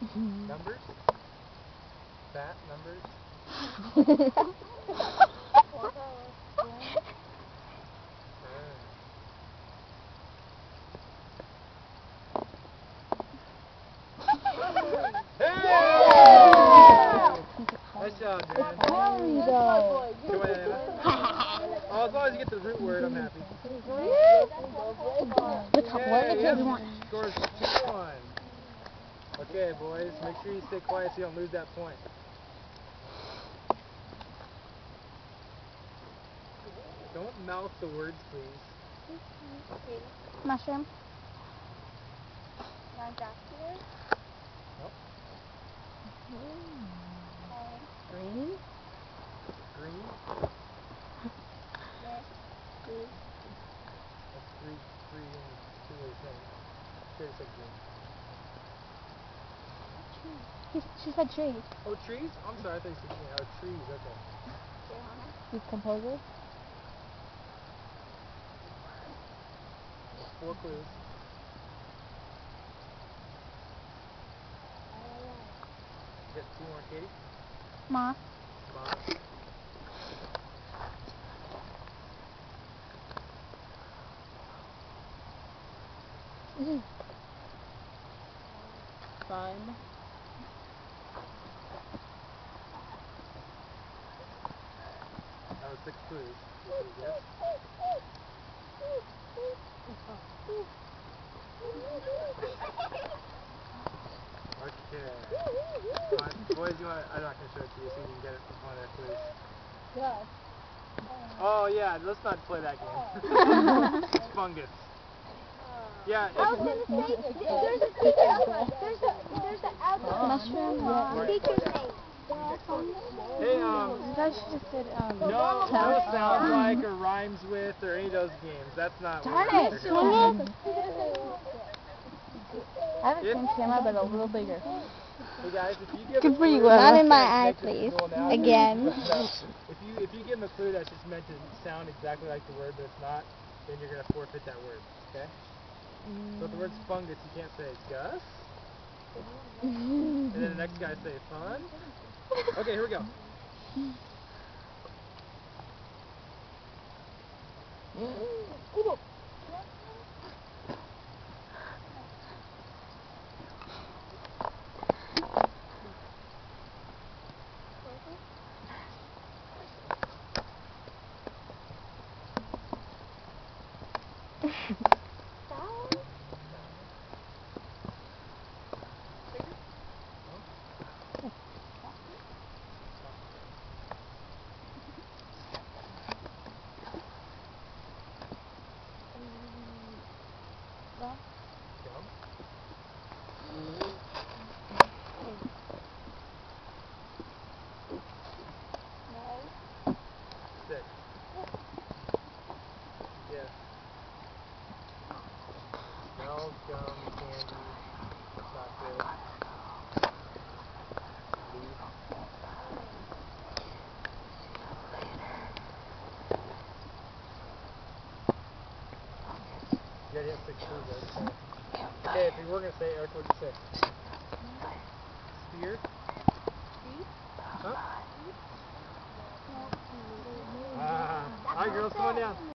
Numbers? Fat numbers? Nice job, man. Hurry, though. Come on, Anna. Oh, as long as you get the root word, I'm happy. The top Yeah, one, the yeah. big one. Scores 2-1. Okay, boys, make sure you stay quiet so you don't lose that point. Don't mouth the words, please. Mushroom. Nope. Green. Green. That's three, three and two ways thing. Sure, said green. She, she said trees. Oh, trees? I'm sorry, I thought you said green. Oh, trees, okay. He's composer. Four clues. Get two more, Katie? Ma. Moth. Mm-hmm. Fun. That was six clues. Okay. Come on, boys, you want? I'm not gonna show it to you, so you can get it from one of the clues. Oh yeah, let's not play that game. it's fungus. Yeah. I was gonna say, there's a teacher, there's a, there's a outdoor Mushroom. Right. teacher's name. Hey, um, You guys just said, um, no, no sounds like or rhymes with or any of those games. That's not. Darn what we're it, here it. for. I have the same camera, but a little bigger. Hey guys, if you give Good for you, clue, Not in my make eye, please. Again. If you if you give them a clue that's just meant to sound exactly like the word, but it's not, then you're gonna forfeit that word. Okay? So if the word's fungus, you can't say Gus. And then the next guy say fun. Okay, here we go. Mm, Gum. Six. Yes. Smells, gum, candy. Chocolate. Leaf. You already have six clues there. Okay, if you were gonna say Eric, what'd you say? Spear? Huh? Ah. Alright girls, come on down.